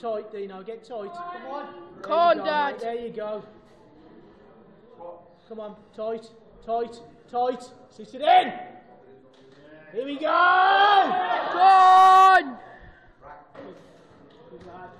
Tight, Dino. Get tight. Come on. Come on, Dad. There you go. Come on. Tight. Tight. Tight. Sit it in. Here we go. Go on. Good lad.